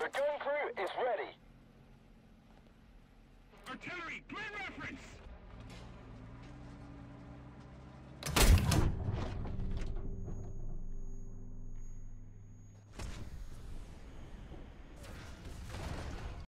The gun crew is ready. Artillery, clear!